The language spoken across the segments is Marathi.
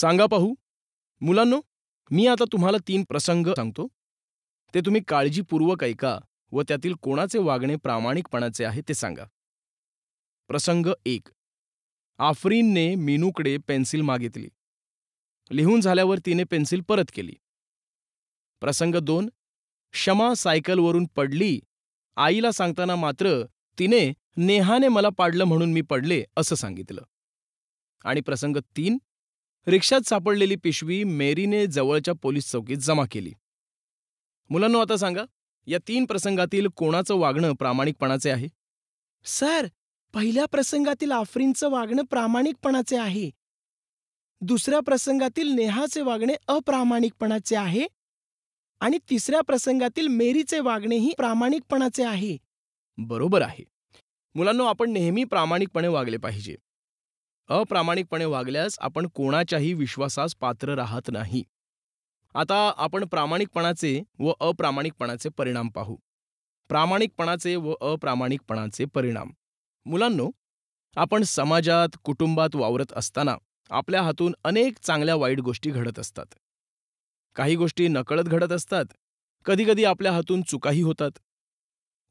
सांगा पाहू. मुलांनो मी आता तुम्हाला तीन प्रसंग सांगतो. ते तुम्ही काळजीपूर्वक ऐका व त्यातील कोणाचे वागणे प्रामाणिकपणाचे आहे ते सांगा. प्रसंग एक. आफरीनने मीनूकडे पेन्सिल मागितली. लिहून झाल्यावर तिने पेन्सिल परत केली. प्रसंग दोन. क्षमा सायकलवरून पडली. आईला सांगताना मात्र तिने नेहाने मला पाडलं म्हणून मी पडले असं सांगितलं. आणि प्रसंग तीन. रिक्षात सापडलेली पिशवी मेरीने जवळच्या पोलीस चौकीत जमा केली. मुलांना आता सांगा या तीन प्रसंगातील कोणाचं वागणं प्रामाणिकपणाचे आहे? सर पहिल्या प्रसंगातील आफरीनचं वागणं प्रामाणिकपणाचे आहे. दुसऱ्या प्रसंगातील नेहाचे वागणे अप्रामाणिकपणाचे आहे. आणि तिसऱ्या प्रसंगातील मेरीचे वागणेही प्रामाणिकपणाचे आहे. बरोबर आहे. मुलांना आपण नेहमी प्रामाणिकपणे वागले पाहिजे. अप्रामाणिकपणे वागल्यास आपण कोणाच्याही विश्वासास पात्र राहत नाही. आता आपण प्रामाणिकपणाचे व अप्रामाणिकपणाचे परिणाम पाहू. प्रामाणिकपणाचे व अप्रामाणिकपणाचे परिणाम. मुलांनो आपण समाजात कुटुंबात वावरत असताना आपल्या हातून अनेक चांगल्या वाईट गोष्टी घडत असतात. काही गोष्टी नकळत घडत असतात. कधीकधी आपल्या हातून चुकाही होतात.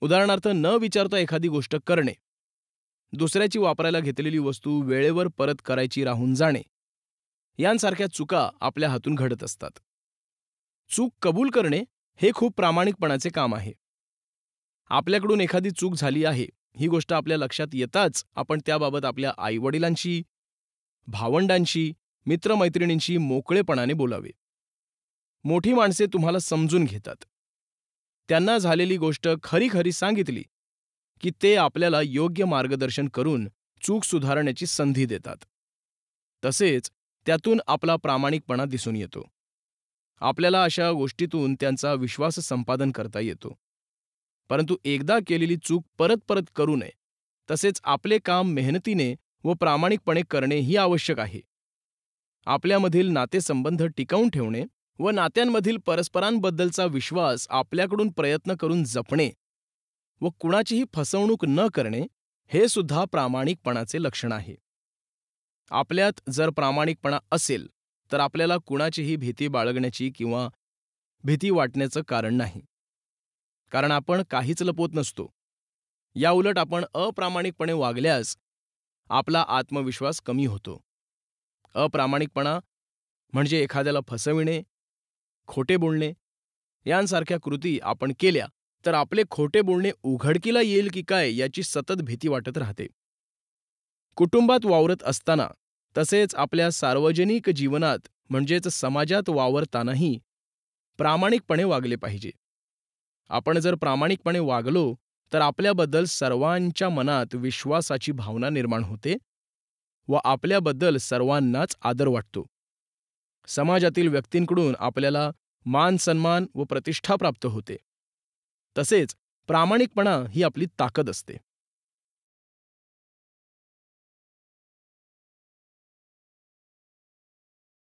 उदाहरणार्थ न विचारता एखादी गोष्ट करणे दुसऱ्याची वापरायला घेतलेली वस्तू वेळेवर परत करायची राहून जाणे यांसारख्या चुका आपल्या हातून घडत असतात. चूक कबूल करणे हे खूप प्रामाणिकपणाचे काम आहे. आपल्याकडून एखादी चूक झाली आहे ही गोष्ट आपल्या लक्षात येताच आपण त्याबाबत आपल्या आईवडिलांशी भावंडांशी मित्रमैत्रिणींशी मोकळेपणाने बोलावे. मोठी माणसे तुम्हाला समजून घेतात. त्यांना झालेली गोष्ट खरी खरी सांगितली की ते आपल्याला योग्य मार्गदर्शन करून चूक सुधारण्याची संधी देतात. तसेच त्यातून आपला प्रामाणिकपणा दिसून येतो. आपल्याला अशा गोष्टीतून त्यांचा विश्वास संपादन करता येतो. परंतु एकदा केलेली चूक परत परत करू नये तसेच आपले काम मेहनतीने व प्रामाणिकपणे करणे ही आवश्यक आहे. आपल्यामधील नातेसंबंध टिकवून ठेवणे व नात्यांमधील परस्परांबद्दलचा विश्वास आपल्याकडून प्रयत्न करून जपणे व कुणाचीही फसवणूक न करणे हे सुद्धा प्रामाणिकपणाचे लक्षण आहे. आपल्यात जर प्रामाणिकपणा असेल तर आपल्याला कुणाचीही भीती बाळगण्याची किंवा भीती वाटण्याचं कारण नाही. कारण आपण काहीच लपवत नसतो. याउलट आपण अप्रामाणिकपणे वागल्यास आपला आत्मविश्वास कमी होतो. अप्रामाणिकपणा म्हणजे एखाद्याला फसविणे खोटे बोलणे यांसारख्या कृती आपण केल्या तर आपले खोटे बोलणे उघडकीला येईल की काय याची सतत भीती वाटत राहते. कुटुंबात वावरत असताना तसेच आपल्या सार्वजनिक जीवनात म्हणजेच समाजात वावरतानाही प्रामाणिकपणे वागले पाहिजे. आपण जर प्रामाणिकपणे वागलो तर आपल्याबद्दल सर्वांच्या मनात विश्वासाची भावना निर्माण होते व आपल्याबद्दल सर्वांनाच आदर वाटतो. समाजातील व्यक्तींकडून आपल्याला मान सन्मान व प्रतिष्ठा प्राप्त होते. तसेच प्रामाणिकपणा ही आपली ताकद असते.